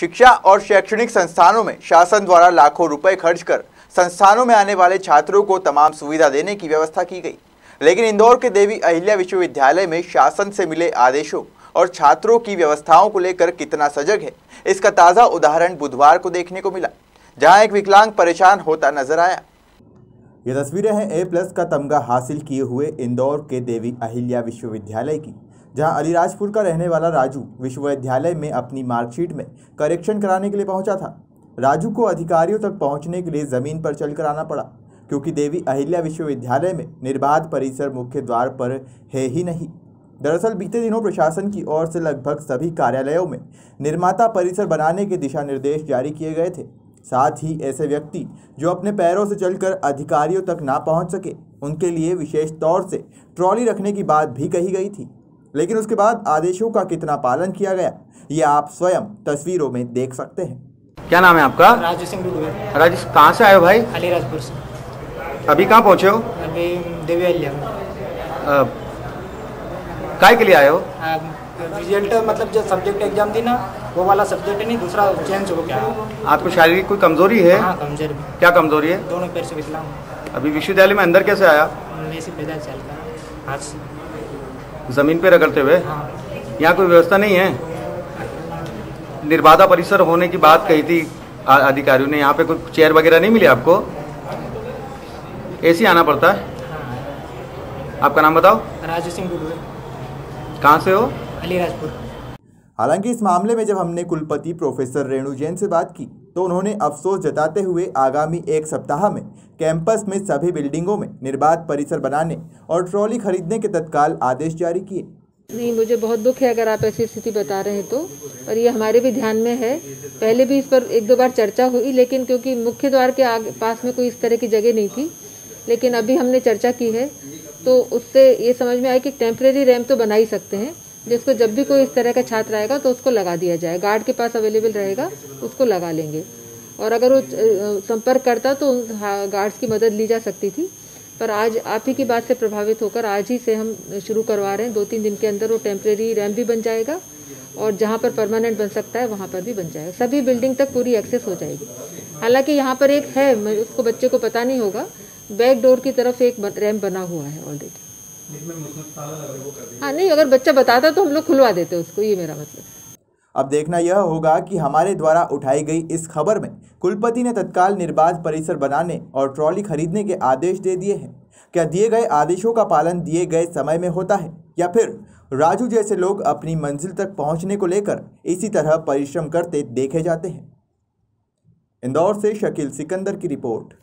शिक्षा और शैक्षणिक संस्थानों में शासन द्वारा लाखों रुपए खर्च कर संस्थानों में आने वाले छात्रों को तमाम सुविधा देने की व्यवस्था की गई। लेकिन इंदौर के देवी अहिल्या विश्वविद्यालय में शासन से मिले आदेशों और छात्रों की व्यवस्थाओं को लेकर कितना सजग है, इसका ताज़ा उदाहरण बुधवार को देखने को मिला, जहाँ एक विकलांग परेशान होता नज़र आया। ये तस्वीरें हैं ए प्लस का तमगा हासिल किए हुए इंदौर के देवी अहिल्या विश्वविद्यालय की। जहाँ अलीराजपुर का रहने वाला राजू विश्वविद्यालय में अपनी मार्कशीट में करेक्शन कराने के लिए पहुँचा था। राजू को अधिकारियों तक पहुँचने के लिए ज़मीन पर चलकर आना पड़ा, क्योंकि देवी अहिल्या विश्वविद्यालय में निर्बाध परिसर मुख्य द्वार पर है ही नहीं। दरअसल बीते दिनों प्रशासन की ओर से लगभग सभी कार्यालयों में निर्माता परिसर बनाने के दिशा निर्देश जारी किए गए थे। साथ ही ऐसे व्यक्ति जो अपने पैरों से चलकर अधिकारियों तक ना पहुँच सके, उनके लिए विशेष तौर से ट्रॉली रखने की बात भी कही गई थी। लेकिन उसके बाद आदेशों का कितना पालन किया गया ये आप स्वयं तस्वीरों में देख सकते हैं। क्या नाम है आपका? राजू सिंह राजेश कहाँ से आए हो भाई? अलीराजपुर से। अभी कहाँ पहुँचे हो? अभी देवी काय के लिए आए हो? रिज़ल्ट मतलब जो सब्जेक्ट एग्ज़ाम थी ना वो वाला सब्जेक्ट नहीं दूसरा चेंज हो गया आपको शारीरिक कोई कमज़ोरी है? हाँ कमज़ोर। क्या कमज़ोरी है? दोनों पैर से विकलांग अभी विश्वविद्यालय में अंदर कैसे आया? वैसे पैदल चल हाथ से। ज़मीन पे रगड़ते हुए? हाँ यहाँ कोई व्यवस्था नहीं है? निर्बाधा परिसर होने की बात कही थी अधिकारियों ने। यहाँ पे कोई चेयर वगैरह नहीं मिली आपको? ऐसे आना पड़ता है? हाँ आपका नाम बताओ। राजू सिंह कहाँ से हो? अलीराजपुर। हालाँकि इस मामले में जब हमने कुलपति प्रोफेसर रेणु जैन से बात की तो उन्होंने अफसोस जताते हुए आगामी एक सप्ताह में कैंपस में सभी बिल्डिंगों में निर्बाध परिसर बनाने और ट्रॉली खरीदने के तत्काल आदेश जारी किए। नहीं, मुझे बहुत दुख है अगर आप ऐसी स्थिति बता रहे हैं तो और ये हमारे भी ध्यान में है। पहले भी इस पर एक दो बार चर्चा हुई, लेकिन क्योंकि मुख्य द्वार के आगे पास में कोई इस तरह की जगह नहीं थी, लेकिन अभी हमने चर्चा की है तो उससे ये समझ में आया कि टेम्परेरी रैम्प तो बना ही सकते हैं। जिसको जब भी कोई इस तरह का छात्र आएगा तो उसको लगा दिया जाए। गार्ड के पास अवेलेबल रहेगा, उसको लगा लेंगे। और अगर वो संपर्क करता तो गार्ड्स की मदद ली जा सकती थी। पर आज आप ही की बात से प्रभावित होकर आज ही से हम शुरू करवा रहे हैं। दो तीन दिन के अंदर वो टेम्परेरी रैम भी बन जाएगा और जहाँ पर परमानेंट बन सकता है, वहाँ पर भी बन जाएगा। सभी बिल्डिंग तक पूरी एक्सेस हो जाएगी। हालाँकि यहाँ पर एक है उसको बच्चे को पता नहीं होगा। बैक डोर की तरफ़ एक रैम बना हुआ है ऑलरेडी हाँ नहीं अगर बच्चा बताता तो हम लोग खुलवा देते उसको ये मेरा मतलब। अब देखना यह होगा कि हमारे द्वारा उठाई गई इस खबर में कुलपति ने तत्काल निर्बाध परिसर बनाने और ट्रॉली खरीदने के आदेश दे दिए हैं। क्या दिए गए आदेशों का पालन दिए गए समय में होता है या फिर राजू जैसे लोग अपनी मंजिल तक पहुँचने को लेकर इसी तरह परिश्रम करते देखे जाते हैं? इंदौर से शकील सिकंदर की रिपोर्ट।